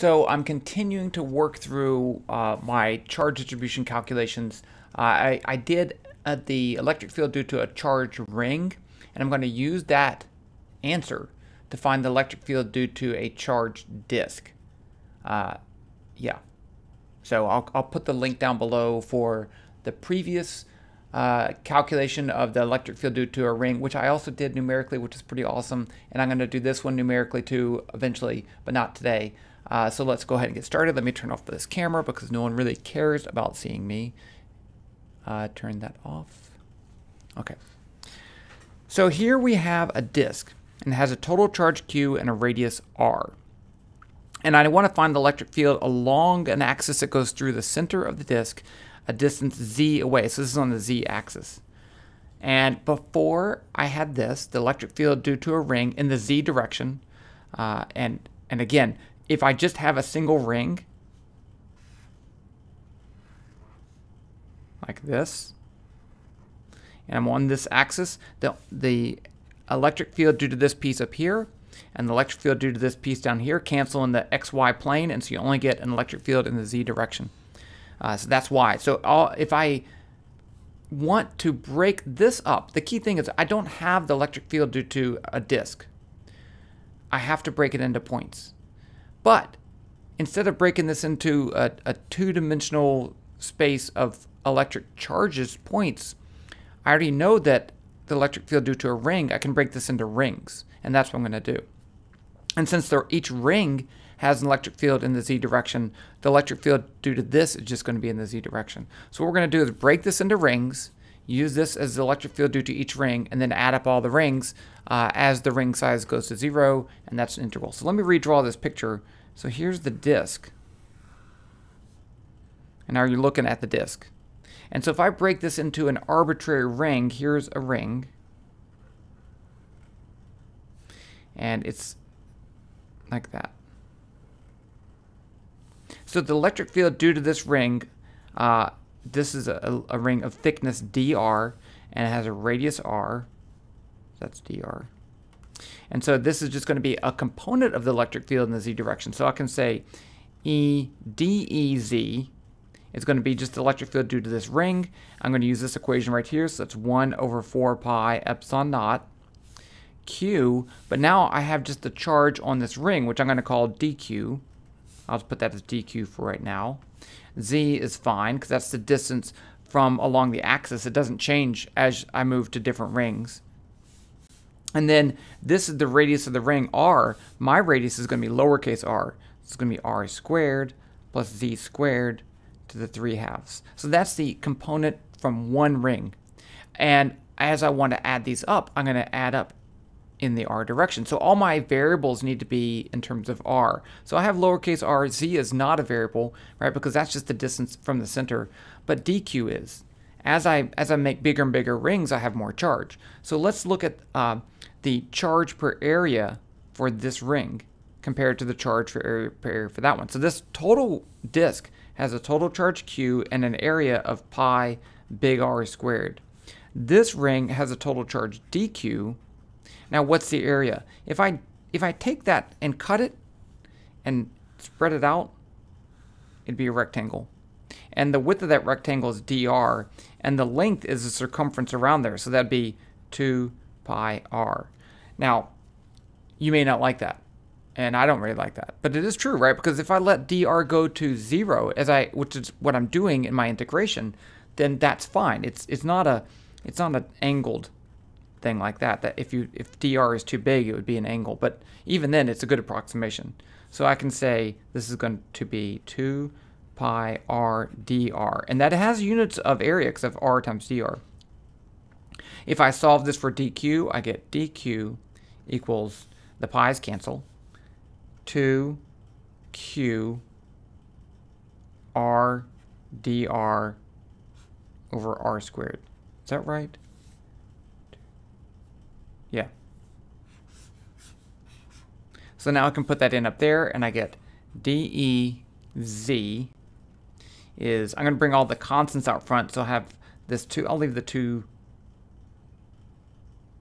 So I'm continuing to work through uh, my charge distribution calculations. Uh, I, I did uh, the electric field due to a charge ring, and I'm going to use that answer to find the electric field due to a charged disk. Uh, yeah. So I'll, I'll put the link down below for the previous uh, calculation of the electric field due to a ring, which I also did numerically, which is pretty awesome. And I'm going to do this one numerically too eventually, but not today. Uh, so let's go ahead and get started. Let me turn off this camera because no one really cares about seeing me. Uh, turn that off. Okay. So here we have a disk and it has a total charge Q and a radius R. And I want to find the electric field along an axis that goes through the center of the disk a distance z away. So this is on the z axis. And before I had this, the electric field due to a ring in the z direction, uh, and and again, if I just have a single ring, like this, and I'm on this axis, the, the electric field due to this piece up here and the electric field due to this piece down here cancel in the xy plane, and so you only get an electric field in the z direction. Uh, so that's why. So all, if I want to break this up, the key thing is I don't have the electric field due to a disk. I have to break it into points. But instead of breaking this into a, a two-dimensional space of electric charges points, I already know that the electric field due to a ring, I can break this into rings. And that's what I'm going to do. And since each ring has an electric field in the z direction, the electric field due to this is just going to be in the z direction. So what we're going to do is break this into rings, use this as the electric field due to each ring, and then add up all the rings uh, as the ring size goes to zero, and that's an integral. So let me redraw this picture. So here's the disk. And now you're looking at the disk. And so if I break this into an arbitrary ring, here's a ring. And it's like that. So the electric field due to this ring, uh, this is a, a, ring of thickness dr, and it has a radius r. That's dr. And so this is just going to be a component of the electric field in the z direction. So I can say E d E z is going to be just the electric field due to this ring. I'm going to use this equation right here. So that's 1 over 4 pi epsilon naught q. But now I have just the charge on this ring, which I'm going to call dq. I'll just put that as dq for right now. Z is fine because that's the distance from along the axis. It doesn't change as I move to different rings. And then this is the radius of the ring r. My radius is going to be lowercase r. It's going to be r squared plus z squared to the 3 halves. So that's the component from one ring. And as I want to add these up, I'm going to add up in the r direction. So all my variables need to be in terms of r. So I have lowercase r, z is not a variable, right, because that's just the distance from the center, but dq is. As I, as I make bigger and bigger rings, I have more charge. So let's look at uh, the charge per area for this ring compared to the charge for area per area for that one. So this total disk has a total charge q and an area of pi big R squared. This ring has a total charge dq now what's the area? If I if I take that and cut it and spread it out, it'd be a rectangle. And the width of that rectangle is dr, and the length is the circumference around there, so that'd be 2 pi r. Now, you may not like that, and I don't really like that, but it is true, right? Because if I let dr go to 0, as I, which is what I'm doing in my integration, then that's fine. It's, it's not a, it's not an angled thing like that. That if you if dr is too big, it would be an angle. But even then, it's a good approximation. So I can say this is going to be 2 pi r dr. And that has units of area because of r times dr. If I solve this for dq, I get dq equals, the pi's cancel, 2q r dr over r squared. Is that right? Yeah. So now I can put that in up there and I get DEZ is, I'm going to bring all the constants out front. So I'll have this two, I'll leave the two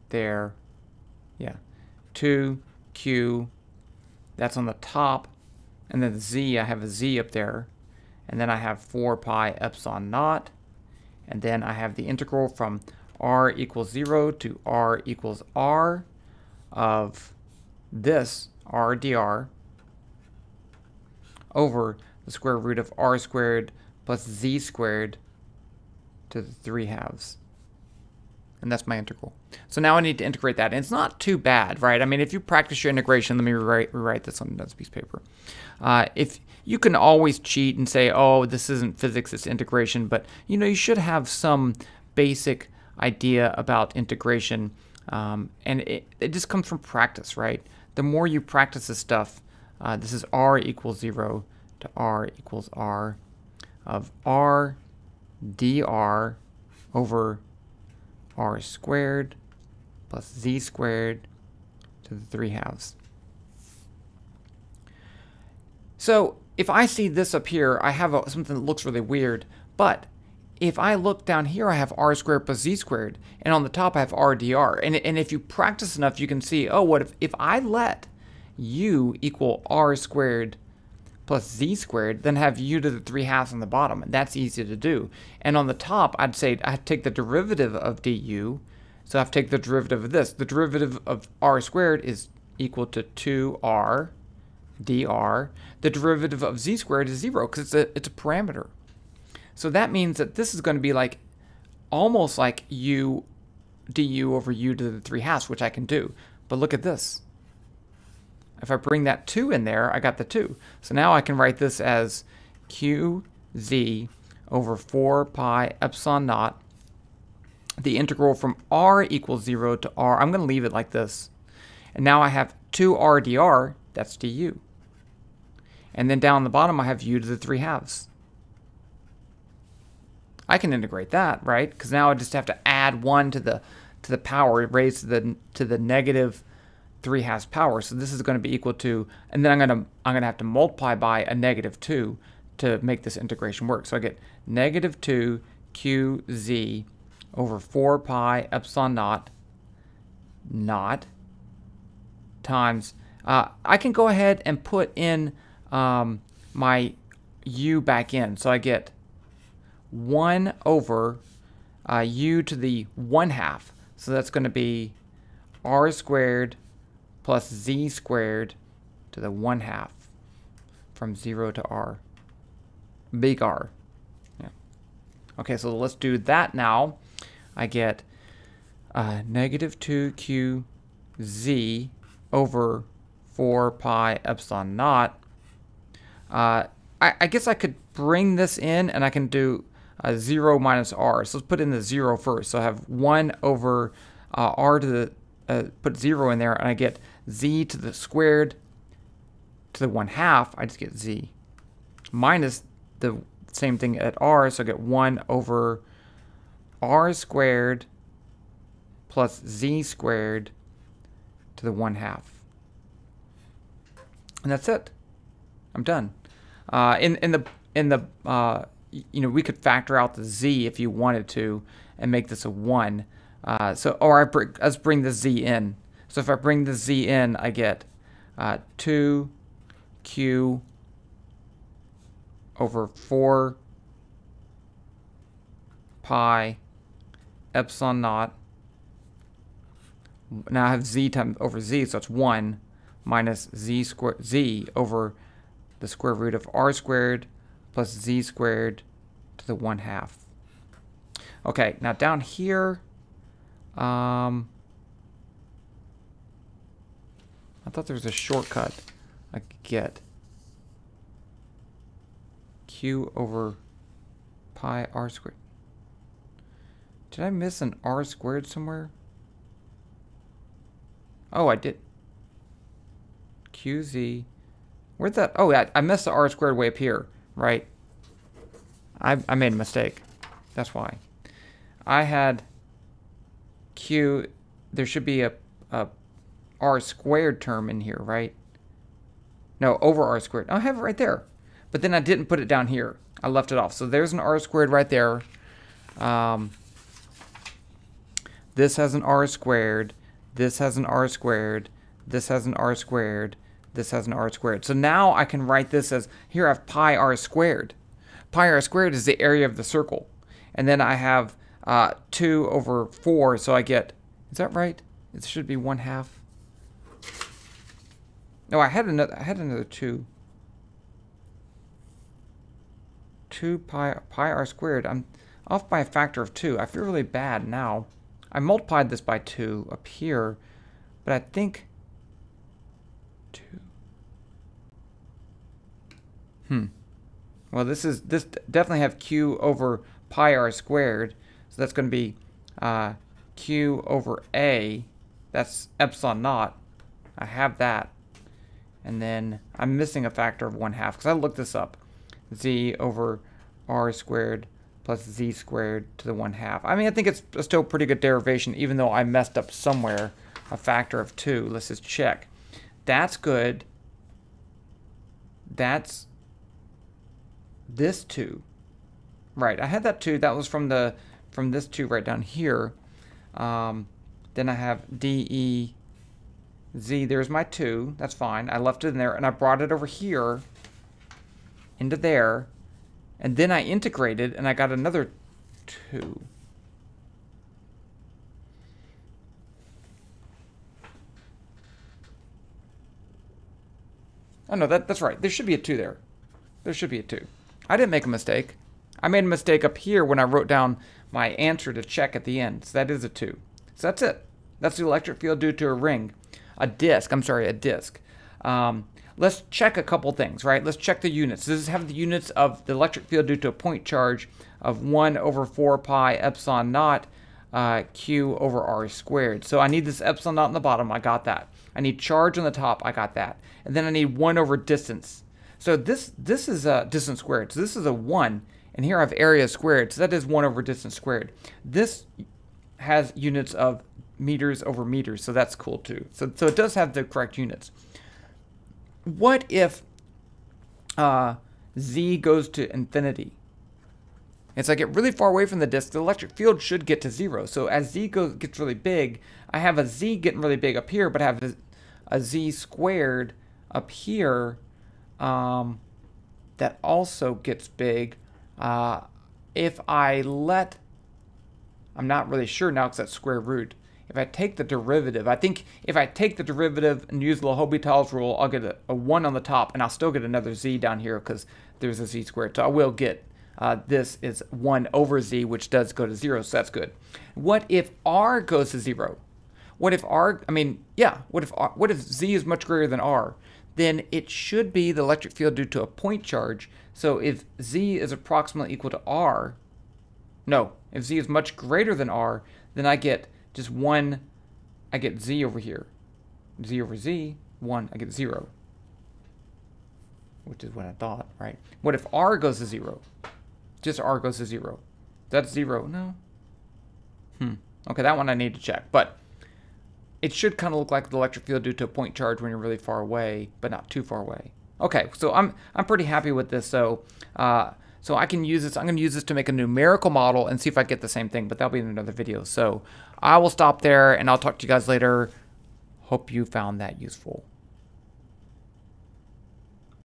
there. Yeah. 2Q, that's on the top And then the z, I have a z up there. And then I have 4 pi epsilon naught. And then I have the integral from r equals 0 to r equals r of this r dr over the square root of r squared plus z squared to the 3 halves. And that's my integral. So now I need to integrate that. And it's not too bad, right? I mean, if you practice your integration, let me rewrite, rewrite this on this piece of paper. Uh, if you can always cheat and say, oh, this isn't physics, it's integration, but you know, you should have some basic idea about integration. Um, and it, it just comes from practice, right? The more you practice this stuff, uh, this is r equals 0 to r equals r of r dr over r squared plus z squared to the 3 halves. So if I see this up here, I have a, something that looks really weird, but if I look down here, I have r squared plus z squared, and on the top I have r dr. And, and if you practice enough, you can see, oh, what if, if I let u equal r squared plus z squared, then have u to the 3 halves on the bottom. And that's easy to do. And on the top, I'd say I'd take the derivative of du. So I have to take the derivative of this. The derivative of r squared is equal to 2r dr. The derivative of z squared is 0 because it's a, it's a parameter. So that means that this is going to be like almost like u du over u to the 3 halves, which I can do. But look at this. If I bring that 2 in there, I got the 2. So now I can write this as qz over 4 pi epsilon naught, the integral from r equals 0 to r. I'm going to leave it like this. And now I have 2r dr, that's du. And then down the bottom I have u to the 3 halves. I can integrate that, right? Because now I just have to add 1 to the to the power raised to the to the negative 3 halves power. So this is going to be equal to, and then I'm going to, I'm going to have to multiply by a negative 2 to make this integration work. So I get negative 2 qz over 4 pi epsilon naught naught times, uh, I can go ahead and put in um, my u back in. So I get 1 over uh, u to the 1 half. So that's going to be r squared plus z squared to the 1 half from 0 to r. Big R. Yeah. Okay, so let's do that now. I get uh, negative 2qz over 4 pi epsilon naught. Uh, I, I, guess I could bring this in and I can do uh, 0 minus r. So let's put in the 0 first. So I have 1 over uh, r to the, uh, put 0 in there and I get z to the squared to the 1 half, I just get z minus the same thing at r, so I get 1 over r squared plus z squared to the 1 half. And that's it. I'm done. Uh, in, in the, in the uh, you know, we could factor out the z if you wanted to and make this a 1. Uh, so, or I br let's bring the z in. So if I bring the z in, I get uh, 2q over 4 pi epsilon naught. Now I have z times over z, so it's 1 minus z squared z over the square root of r squared plus z squared to the 1 half. Okay, now down here, um, I thought there was a shortcut I could get. Q over pi r squared. Did I miss an r squared somewhere? Oh, I did. QZ. Where'd that? Oh, I, I missed the r squared way up here, right? I, I made a mistake. That's why. I had Q. There should be a, a r squared term in here, right? No, over r squared. I have it right there. But then I didn't put it down here. I left it off. So there's an r squared right there. Um, this has an r squared. This has an r squared. This has an r squared. This has an r squared. So now I can write this as, here I have pi r squared. Pi r squared is the area of the circle. And then I have uh, 2 over 4, so I get, is that right? It should be 1 half. No, I had another, I had another 2. 2 pi, pi r squared. I'm off by a factor of 2. I feel really bad now. I multiplied this by 2 up here, but I think 2. Hmm. Well, this is this definitely have q over pi r squared, so that's going to be uh, q over a. That's epsilon naught. I have that. And then I'm missing a factor of 1 half because I looked this up. z over r squared plus z squared to the 1 half. I mean, I think it's still a pretty good derivation, even though I messed up somewhere a factor of 2. Let's just check. That's good. That's this 2. Right, I had that 2. That was from the from this 2 right down here. Um, then I have d, e, z. There's my 2. That's fine. I left it in there, and I brought it over here into there. And then I integrated, and I got another 2. Oh, no, that, that's right. There should be a 2 there. There should be a 2. I didn't make a mistake. I made a mistake up here when I wrote down my answer to check at the end. So that is a 2. So that's it. That's the electric field due to a ring. A disk. I'm sorry, a disk. Um, let's check a couple things, right? Let's check the units. Does This is have the units of the electric field due to a point charge of 1 over 4 pi epsilon naught uh, q over r squared. So I need this epsilon naught on the bottom. I got that. I need charge on the top. I got that. And then I need 1 over distance. So this this is a distance squared. So this is a 1. And here I have area squared. So that is 1 over distance squared. This has units of meters over meters. So that's cool too. So, so it does have the correct units. What if uh, z goes to infinity? As I get really far away from the disk, the electric field should get to zero. So as z goes, gets really big, I have a z getting really big up here, but I have a, a z squared up here um, that also gets big. Uh, if I let, I'm not really sure now because that's square root. If I take the derivative, I think if I take the derivative and use L'Hopital's rule, I'll get a, a 1 on the top, and I'll still get another z down here because there's a z squared. So I will get uh, this is 1 over z, which does go to 0, so that's good. What if r goes to 0? What if r, I mean, yeah, what if r, what if z is much greater than r? Then it should be the electric field due to a point charge. So if z is approximately equal to r, no, if z is much greater than r, then I get just 1, I get z over here. z over z, 1, I get 0. Which is what I thought, right? What if r goes to 0? Just R goes to zero. That's zero. No. Hmm. Okay, that one I need to check. But it should kind of look like the electric field due to a point charge when you're really far away, but not too far away. Okay, so I'm I'm pretty happy with this. So uh, so I can use this. I'm going to use this to make a numerical model and see if I get the same thing. But that'll be in another video. So I will stop there and I'll talk to you guys later. Hope you found that useful.